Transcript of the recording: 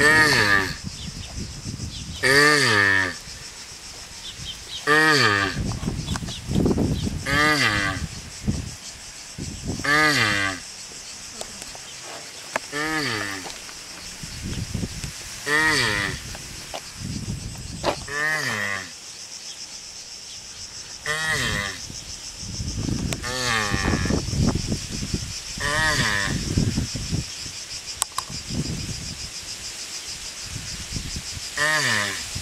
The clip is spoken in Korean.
Mm-hmm. Mm.